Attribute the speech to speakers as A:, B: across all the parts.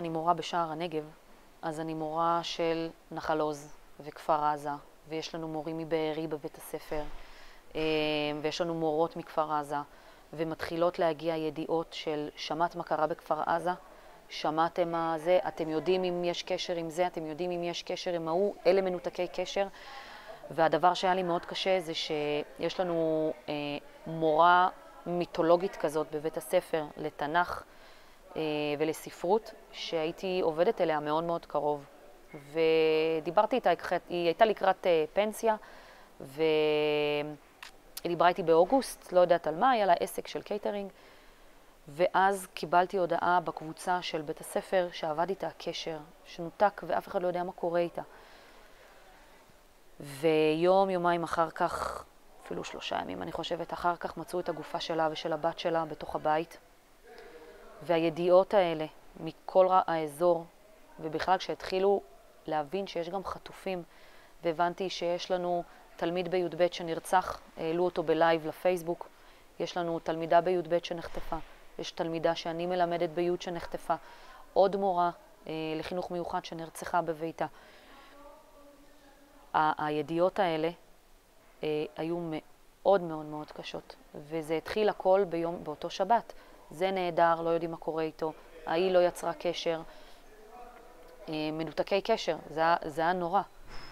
A: אני מורה בשער הנגב, אז אני מורה של נחל עוז וכפר עזה, ויש לנו מורים מבארי בבית הספר, אה, ויש לנו מורות מכפר עזה, ומתחילות להגיע ידיעות של שמעת מה קרה בכפר עזה, שמעתם מה זה, אתם יודעים אם יש קשר עם זה, אתם יודעים אם יש קשר עם ההוא, אלה מנותקי קשר. והדבר שהיה לי מאוד קשה זה שיש לנו אה, מורה מיתולוגית כזאת בבית הספר לתנ"ך ולספרות, שהייתי עובדת אליה מאוד מאוד קרוב. ודיברתי איתה, היא הייתה לקראת אה, פנסיה, והיא דיברה איתי באוגוסט, לא יודעת על מה, היה לה עסק של קייטרינג. ואז קיבלתי הודעה בקבוצה של בית הספר שאבד איתה קשר, שנותק ואף אחד לא יודע מה קורה איתה. ויום, יומיים אחר כך, אפילו שלושה ימים אני חושבת, אחר כך מצאו את הגופה שלה ושל הבת שלה בתוך הבית. והידיעות האלה מכל האזור, ובכלל כשהתחילו להבין שיש גם חטופים, והבנתי שיש לנו תלמיד בי"ב שנרצח, העלו אותו בלייב לפייסבוק, יש לנו תלמידה בי"ב שנחטפה, יש תלמידה שאני מלמדת בי' שנחטפה, עוד מורה אה, לחינוך מיוחד שנרצחה בביתה. הידיעות האלה אה, היו מאוד מאוד מאוד קשות, וזה התחיל הכל ביום, באותו שבת. זה נהדר, לא יודעים מה קורה איתו, ההיא לא יצרה קשר, אה, מנותקי קשר, זה, זה היה נורא.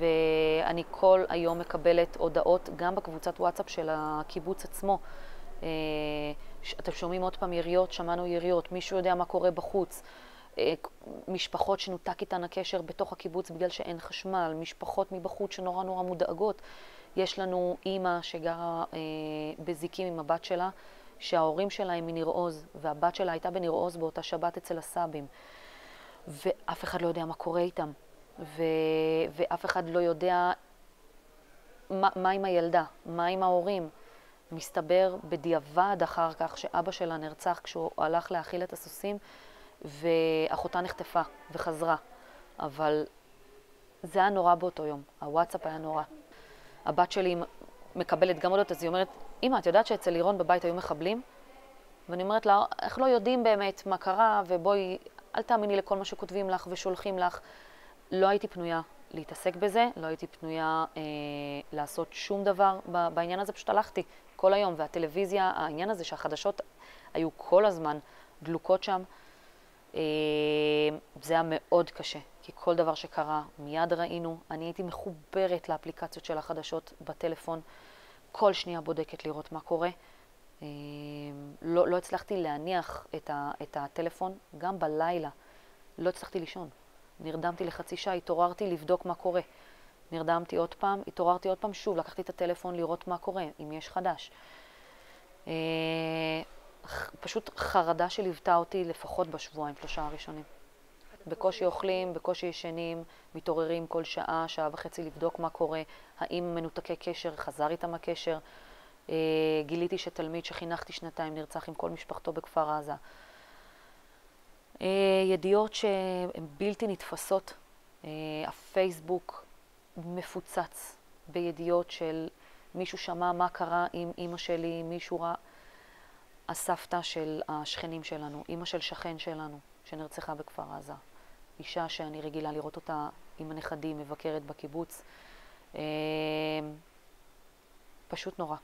A: ואני כל היום מקבלת הודעות, גם בקבוצת וואטסאפ של הקיבוץ עצמו. אה, אתם שומעים עוד פעם יריות, שמענו יריות, מישהו יודע מה קורה בחוץ. אה, משפחות שנותק איתן הקשר בתוך הקיבוץ בגלל שאין חשמל, משפחות מבחוץ שנורא נורא מודאגות. יש לנו אימא שגרה אה, בזיקים עם הבת שלה, שההורים שלה הם מניר עוז, והבת שלה הייתה בניר עוז באותה שבת אצל הסבים. ואף אחד לא יודע מה קורה איתם, ו... ואף אחד לא יודע מה, מה עם הילדה, מה עם ההורים. מסתבר בדיעבד אחר כך שאבא שלה נרצח כשהוא הלך להאכיל את הסוסים, ואחותה נחטפה וחזרה. אבל זה היה נורא באותו יום, הוואטסאפ היה נורא. הבת שלי מקבלת גם הודעות, אז היא אומרת, אמא, את יודעת שאצל לירון בבית היו מחבלים? ואני אומרת לה, איך לא יודעים באמת מה קרה, ובואי, אל תאמיני לכל מה שכותבים לך ושולחים לך. לא הייתי פנויה להתעסק בזה, לא הייתי פנויה אה, לעשות שום דבר בעניין הזה, פשוט הלכתי כל היום. והטלוויזיה, העניין הזה שהחדשות היו כל הזמן דלוקות שם, אה, זה היה מאוד קשה, כי כל דבר שקרה מיד ראינו. אני הייתי מחוברת לאפליקציות של החדשות בטלפון, כל שנייה בודקת לראות מה קורה. אה, לא, לא הצלחתי להניח את, ה, את הטלפון, גם בלילה. לא הצלחתי לישון. נרדמתי לחצי שעה, התעוררתי לבדוק מה קורה. נרדמתי עוד פעם, התעוררתי עוד פעם, שוב, לקחתי את הטלפון לראות מה קורה, אם יש חדש. אה, פשוט חרדה שליוותה אותי לפחות בשבועיים, שלושה הראשונים. בקושי אוכלים, בקושי ישנים, מתעוררים כל שעה, שעה וחצי לבדוק מה קורה, האם מנותקי קשר, חזר איתם הקשר. אה, גיליתי שתלמיד שחינכתי שנתיים נרצח עם כל משפחתו בכפר עזה. אה, ידיעות שהן בלתי נתפסות. אה, הפייסבוק מפוצץ בידיעות של מישהו שמע מה קרה עם אימא שלי, מישהו ראה... הסבתא של השכנים שלנו, אימא של שכן שלנו, שנרצחה בכפר עזה. אישה שאני רגילה לראות אותה עם הנכדים, מבקרת בקיבוץ. פשוט נורא.